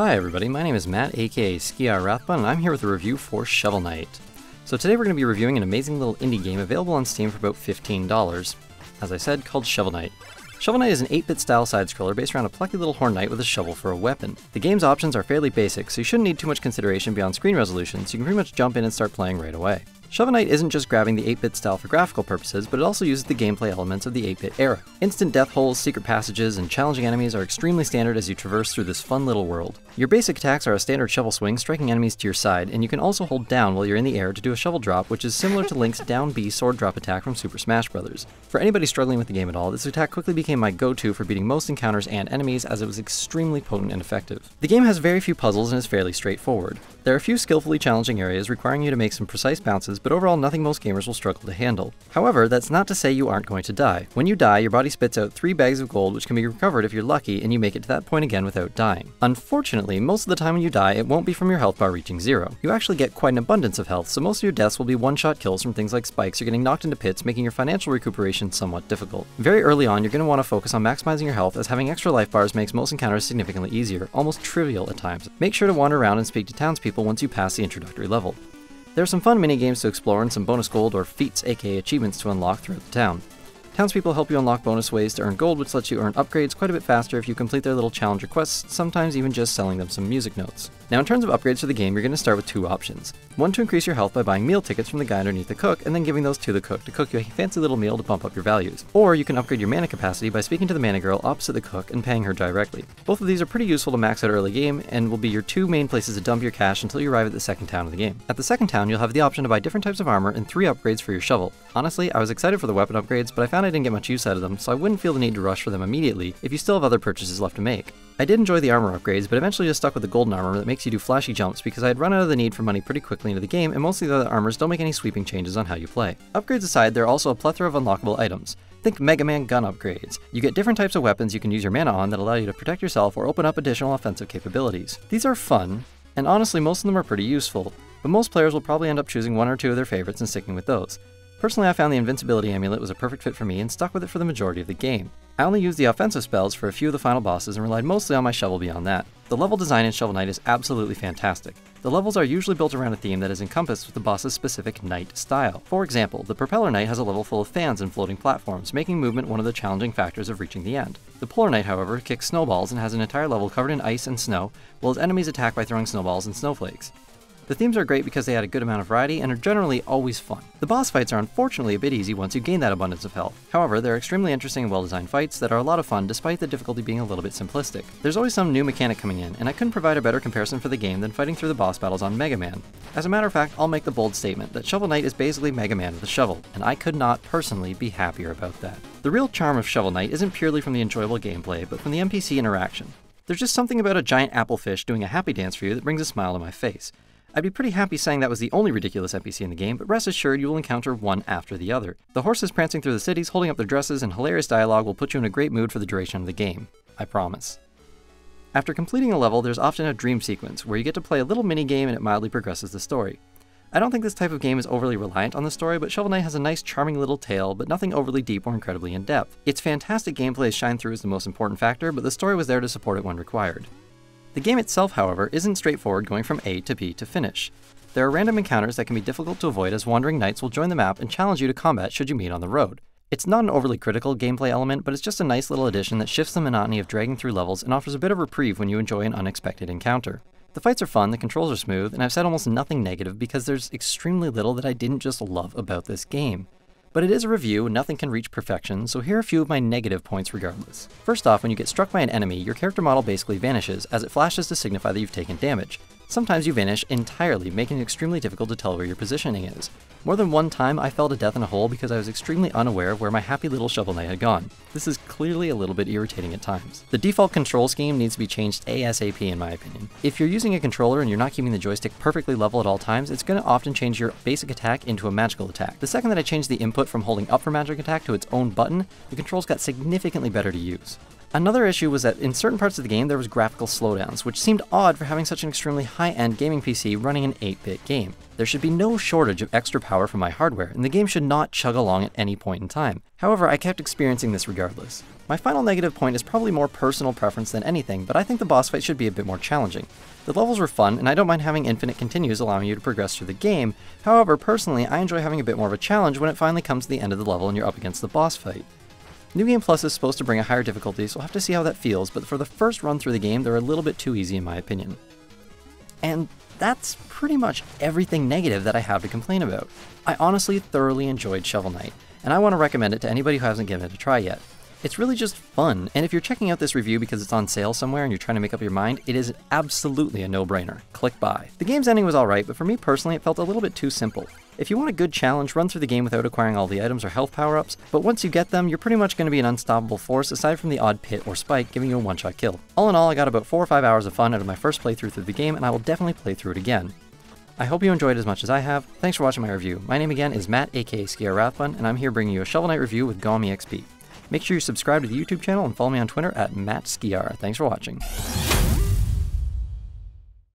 Hi everybody, my name is Matt aka Sciar Rathbun and I'm here with a review for Shovel Knight. So today we're going to be reviewing an amazing little indie game available on Steam for about $15, as I said, called Shovel Knight. Shovel Knight is an 8-bit style side-scroller based around a plucky little horn knight with a shovel for a weapon. The game's options are fairly basic, so you shouldn't need too much consideration beyond screen resolution, so you can pretty much jump in and start playing right away. Shovel Knight isn't just grabbing the 8-bit style for graphical purposes, but it also uses the gameplay elements of the 8-bit era. Instant death holes, secret passages, and challenging enemies are extremely standard as you traverse through this fun little world. Your basic attacks are a standard shovel swing, striking enemies to your side, and you can also hold down while you're in the air to do a shovel drop, which is similar to Link's down B sword drop attack from Super Smash Bros. For anybody struggling with the game at all, this attack quickly became my go-to for beating most encounters and enemies as it was extremely potent and effective. The game has very few puzzles and is fairly straightforward. There are a few skillfully challenging areas requiring you to make some precise bounces, but overall nothing most gamers will struggle to handle. However, that's not to say you aren't going to die. When you die, your body spits out three bags of gold which can be recovered if you're lucky and you make it to that point again without dying. Unfortunately, most of the time when you die, it won't be from your health bar reaching zero. You actually get quite an abundance of health, so most of your deaths will be one-shot kills from things like spikes or getting knocked into pits, making your financial recuperation somewhat difficult. Very early on, you're going to want to focus on maximizing your health as having extra life bars makes most encounters significantly easier, almost trivial at times. Make sure to wander around and speak to townspeople once you pass the introductory level. There are some fun mini games to explore and some bonus gold or feats aka achievements to unlock throughout the town. Townspeople help you unlock bonus ways to earn gold, which lets you earn upgrades quite a bit faster if you complete their little challenge quests, sometimes even just selling them some music notes. Now in terms of upgrades for the game, you're going to start with two options. One to increase your health by buying meal tickets from the guy underneath the cook, and then giving those to the cook to cook you a fancy little meal to bump up your values. Or you can upgrade your mana capacity by speaking to the mana girl opposite the cook and paying her directly. Both of these are pretty useful to max out early game, and will be your two main places to dump your cash until you arrive at the second town of the game. At the second town, you'll have the option to buy different types of armor and three upgrades for your shovel. Honestly, I was excited for the weapon upgrades, but I found I didn't get much use out of them, so I wouldn't feel the need to rush for them immediately if you still have other purchases left to make. I did enjoy the armor upgrades, but eventually just stuck with the golden armor that makes you do flashy jumps because I had run out of the need for money pretty quickly into the game, and most of the other armors don't make any sweeping changes on how you play. Upgrades aside, there are also a plethora of unlockable items. Think Mega Man gun upgrades. You get different types of weapons you can use your mana on that allow you to protect yourself or open up additional offensive capabilities. These are fun, and honestly most of them are pretty useful, but most players will probably end up choosing one or two of their favorites and sticking with those. Personally, I found the Invincibility Amulet was a perfect fit for me and stuck with it for the majority of the game. I only used the offensive spells for a few of the final bosses and relied mostly on my shovel beyond that. The level design in Shovel Knight is absolutely fantastic. The levels are usually built around a theme that is encompassed with the boss's specific knight style. For example, the Propeller Knight has a level full of fans and floating platforms, making movement one of the challenging factors of reaching the end. The Polar Knight, however, kicks snowballs and has an entire level covered in ice and snow, while his enemies attack by throwing snowballs and snowflakes. The themes are great because they add a good amount of variety and are generally always fun. The boss fights are unfortunately a bit easy once you gain that abundance of health. However, they're extremely interesting and well-designed fights that are a lot of fun despite the difficulty being a little bit simplistic. There's always some new mechanic coming in, and I couldn't provide a better comparison for the game than fighting through the boss battles on Mega Man. As a matter of fact, I'll make the bold statement that Shovel Knight is basically Mega Man with a shovel, and I could not personally be happier about that. The real charm of Shovel Knight isn't purely from the enjoyable gameplay, but from the NPC interaction. There's just something about a giant apple fish doing a happy dance for you that brings a smile to my face. I'd be pretty happy saying that was the only ridiculous NPC in the game, but rest assured you will encounter one after the other. The horses prancing through the cities, holding up their dresses, and hilarious dialogue will put you in a great mood for the duration of the game. I promise. After completing a level, there's often a dream sequence, where you get to play a little mini game and it mildly progresses the story. I don't think this type of game is overly reliant on the story, but Shovel Knight has a nice charming little tale, but nothing overly deep or incredibly in-depth. Its fantastic gameplay shine through as the most important factor, but the story was there to support it when required. The game itself, however, isn't straightforward going from A to B to finish. There are random encounters that can be difficult to avoid as wandering knights will join the map and challenge you to combat should you meet on the road. It's not an overly critical gameplay element, but it's just a nice little addition that shifts the monotony of dragging through levels and offers a bit of reprieve when you enjoy an unexpected encounter. The fights are fun, the controls are smooth, and I've said almost nothing negative because there's extremely little that I didn't just love about this game. But it is a review, nothing can reach perfection, so here are a few of my negative points regardless. First off, when you get struck by an enemy, your character model basically vanishes, as it flashes to signify that you've taken damage. Sometimes you vanish entirely, making it extremely difficult to tell where your positioning is. More than one time, I fell to death in a hole because I was extremely unaware of where my happy little Shovel Knight had gone. This is clearly a little bit irritating at times. The default control scheme needs to be changed ASAP in my opinion. If you're using a controller and you're not keeping the joystick perfectly level at all times, it's going to often change your basic attack into a magical attack. The second that I changed the input from holding up for magic attack to its own button, the controls got significantly better to use. Another issue was that in certain parts of the game there was graphical slowdowns, which seemed odd for having such an extremely high-end gaming PC running an 8-bit game. There should be no shortage of extra power from my hardware, and the game should not chug along at any point in time. However, I kept experiencing this regardless. My final negative point is probably more personal preference than anything, but I think the boss fight should be a bit more challenging. The levels were fun, and I don't mind having infinite continues allowing you to progress through the game, however, personally, I enjoy having a bit more of a challenge when it finally comes to the end of the level and you're up against the boss fight. New Game Plus is supposed to bring a higher difficulty, so we'll have to see how that feels, but for the first run through the game, they're a little bit too easy in my opinion. And that's pretty much everything negative that I have to complain about. I honestly thoroughly enjoyed Shovel Knight, and I want to recommend it to anybody who hasn't given it a try yet. It's really just fun, and if you're checking out this review because it's on sale somewhere and you're trying to make up your mind, it is absolutely a no-brainer. Click buy. The game's ending was alright, but for me personally it felt a little bit too simple. If you want a good challenge, run through the game without acquiring all the items or health power-ups, but once you get them, you're pretty much going to be an unstoppable force aside from the odd pit or spike giving you a one-shot kill. All in all, I got about 4 or 5 hours of fun out of my first playthrough through the game, and I will definitely play through it again. I hope you enjoyed as much as I have. Thanks for watching my review. My name again is Matt, aka Sciar Rathbun, and I'm here bringing you a Shovel Knight review with GOM XP. Make sure you subscribe to the YouTube channel and follow me on Twitter at Matt MattSciar. Thanks for watching.